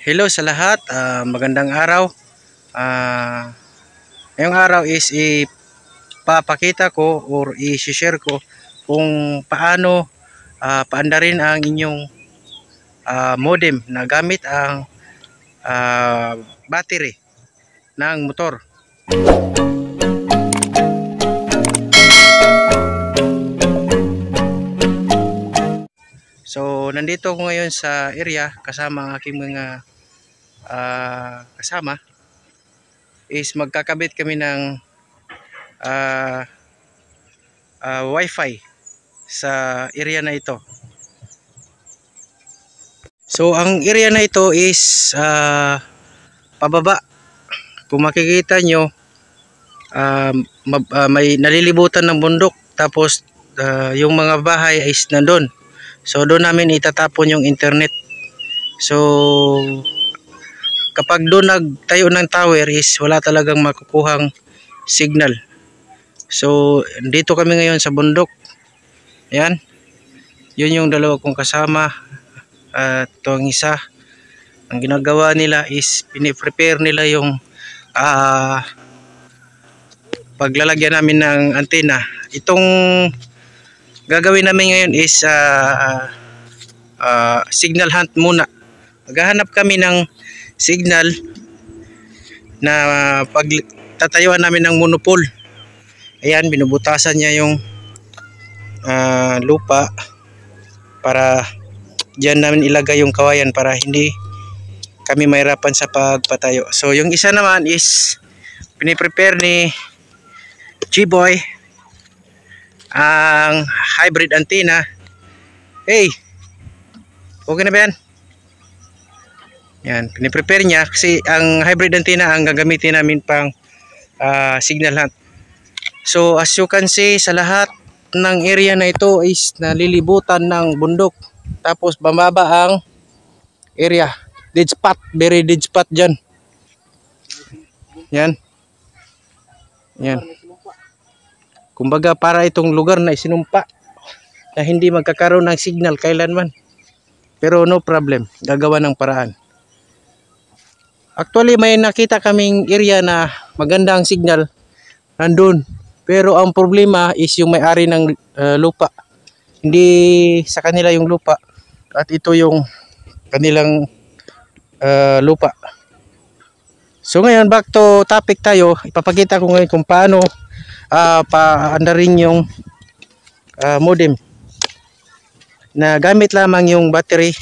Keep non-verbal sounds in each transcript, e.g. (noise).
Hello sa lahat, ah, magandang araw. Ah, ngayong araw is ipapakita ko or i-share ko kung paano ah, paandarin ang inyong ah, modem na gamit ang ah, battery ng motor. So, nandito ako ngayon sa area kasama ang aking mga ah, kasama is magkakabit kami ng ah, ah, wifi sa area na ito. So, ang area na ito is ah, pababa. Kung makikita nyo, mab- ah, may nalilibutan ng bundok tapos ah, yung mga bahay is nandun. So doon namin itatapon yung internet. So kapag doon nagtayo ng tower is wala talagang makukuhang signal. So dito kami ngayon sa bundok. Ayan. Yun yung dalawa kong kasama. At itong isa. Ang ginagawa nila is piniprepare nila yung ah paglalagyan namin ng antena. Itong gagawin namin ngayon is ah, ah, signal hunt muna. Maghahanap kami ng signal na pag tatayuan namin ng monopole. Ayan, binubutasan niya yung ah, lupa para diyan namin ilagay yung kawayan para hindi kami mahirapan sa pagpatayo. So yung isa naman is piniprepare ni G-Boy ang hybrid antenna. Hey, okay na ba yan? Yan, piniprepare niya kasi ang hybrid antenna ang gagamitin namin pang ah, signal hunt. So as you can see sa lahat ng area na ito is nalilibutan ng bundok. Tapos bumaba ang area. Dead spot, very dead spot dyan. Yan. Yan. Kumbaga para itong lugar na isinumpa na hindi magkakaroon ng signal kailanman. Pero no problem, gagawa ng paraan. Actually may nakita kaming area na magandang signal nandun. Pero ang problema is yung may-ari ng uh, lupa. Hindi sa kanila yung lupa at ito yung kanilang uh, lupa. So ngayon back to topic tayo. Ipapakita ko ngayon kung paano uh, paandarin yung uh, modem na gamit lamang yung battery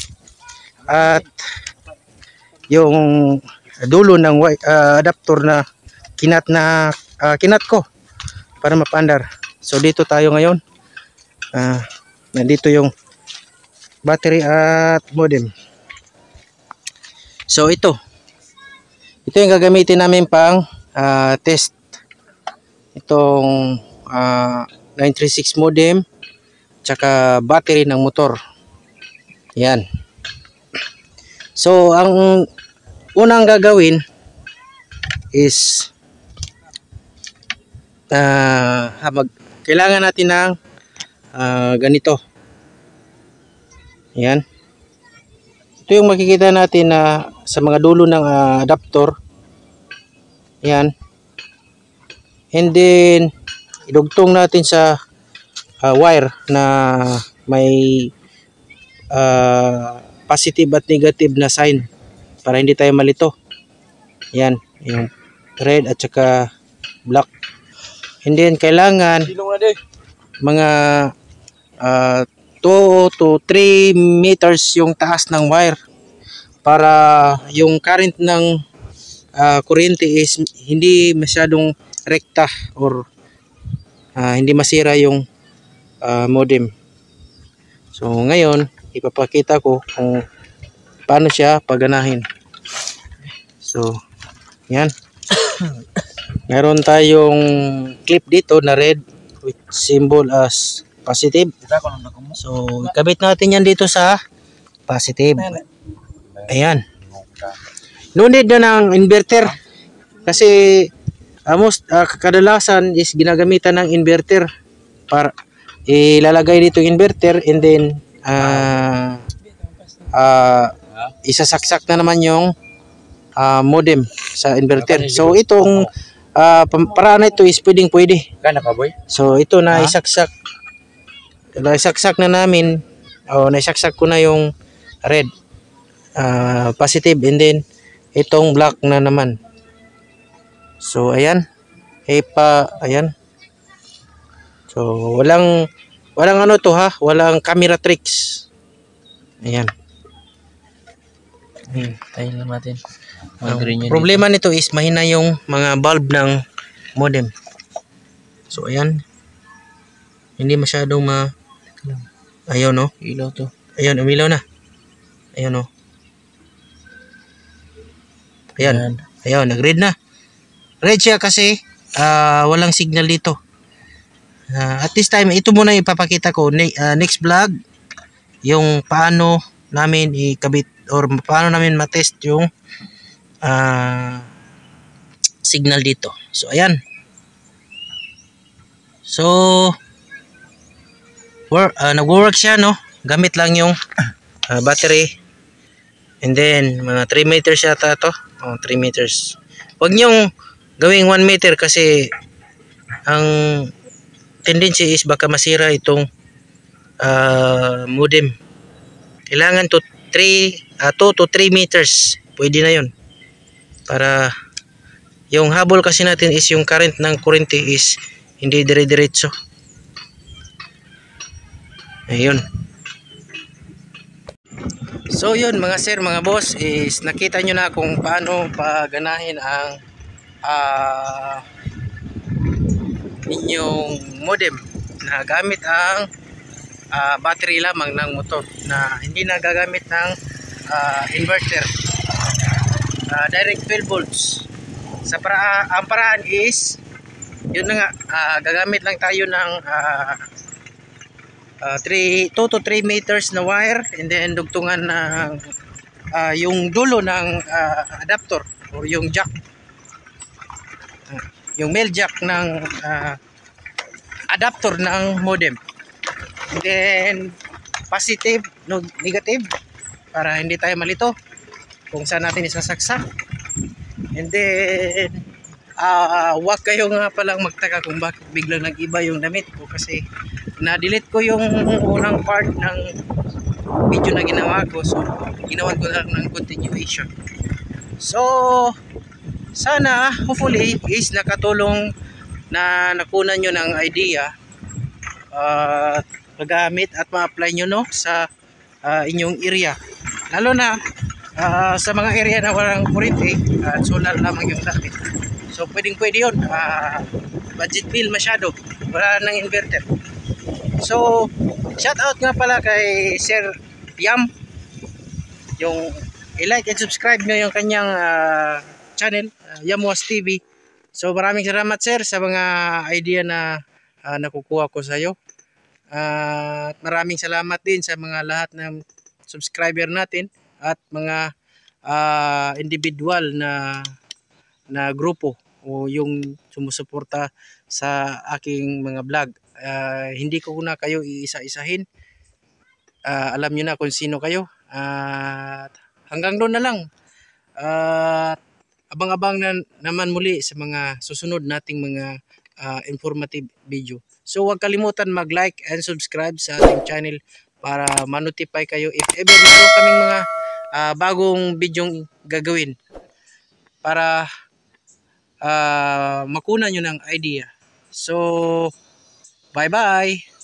at yung dulo ng uh, adapter na kinat na uh, kinat ko para mapaandar. So dito tayo ngayon. Ah, nandito yung battery at modem. So ito. Ito yung gagamitin namin pang ah, test itong ah, 936 modem tsaka battery ng motor yan so ang unang gagawin is ah mag, kailangan natin ng ah, ganito. Yan ito yung makikita natin na sa mga dulo ng ah, adapter yan And then, idugtong natin sa uh, wire na may uh, positive at negative na sign para hindi tayo malito. Yan, yung red at saka black. And then, kailangan mga uh, 2 to 3 meters yung taas ng wire para yung current ng uh, kuryente is hindi masyadong rekta or ah, hindi masira yung ah, modem. So ngayon, ipapakita ko kung paano siya paganahin. So, yan. (coughs) Meron tayong clip dito na red with symbol as positive. So, kabit natin yan dito sa positive. Ayan. No need na ng inverter. Kasi Amos, ah, kadalasan is ginagamitan ng inverter para ilalagay dito yung inverter and then ah ah isasaksak na naman yung ah, modem sa inverter. So itong ah, pam- paraan na ito is pwedeng pwede. Kana ka boy? So ito na isaksak naisaksak na namin o naisaksak ko na yung red ah, positive and then itong black na naman. So ayan. Hepa ayan. So walang walang ano to ha, walang camera tricks. Ayan. Hmm, tayo lang natin. Ang problema nito is mahina yung mga bulb ng modem. So ayan. Hindi masyadong ma Ayaw no. Ilaw to. Ayan, umilaw na. Ayan no. Ayan. Ayan, nag-red na. Red siya kasi ah, walang signal dito. Ah, at this time, ito muna ipapakita ko. Ne- ah, next vlog, yung paano namin ikabit or paano namin matest yung ah, signal dito. So, ayan. So, work, ah, nag-work siya, no? Gamit lang yung ah, battery. And then, mga 3 meters yata to. Oh, 3 meters. Huwag niyong gawing 1 meter kasi ang tendency is baka masira itong ah, modem. Kailangan to 3 ah, 2 to 3 meters. Pwede na 'yon. Para yung habol kasi natin is yung current ng kurente is hindi dire-diretso. Ayun. So yun mga sir, mga boss is nakita nyo na kung paano paganahin ang ah inyong modem na gamit ang ah, battery lamang ng motor na hindi na gagamit ng ah, inverter. Ah, direct 12 volts. Sa para ang paraan is yun na nga ah, gagamit lang tayo ng ah, uh, 3 2 to 3 meters na wire and then dugtungan ng ah, yung dulo ng ah, adapter or yung jack. Yung male jack ng ah, adapter ng modem. And then positive no negative para hindi tayo malito kung saan natin isasaksak. And then ah wag kayo nga palang magtaka kung bakit biglang nag-iba yung damit ko. Kasi na-delete ko yung unang part ng video na ginawa ko. So ginawan ko lang ng continuation. So sana hopefully is nakatulong na nakunan nyo ng idea at magamit at ma-apply nyo no sa ah, inyong area. Lalo na ah, sa mga area na walang kurente at solar lamang yung dati so pwedeng pwede yun Ah, budget bill masyado wala nang inverter So, shout out nga pala kay Sir Yam. Yung i-like and subscribe nyo yung kanyang ah, channel, uh, Yamuas TV. So, maraming salamat sir sa mga idea na ah, nakukuha ko sa iyo. at maraming salamat din sa mga lahat ng subscriber natin at mga ah, individual na na grupo o yung sumusuporta sa aking mga vlog. Ah, hindi ko na kayo iisa-isahin. Ah, alam nyo na kung sino kayo. At hanggang doon na lang. At abang-abang na naman muli sa mga susunod nating mga ah, informative video. So huwag kalimutan mag-like and subscribe sa ating channel para ma-notify kayo if ever meron kaming mga ah, bagong bidyong gagawin para ah, makunan nyo ng idea. So, bye-bye!